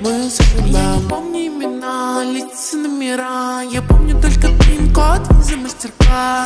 Мы Я помню имена, лица, номера. Я помню только пин-код за мастер-класс.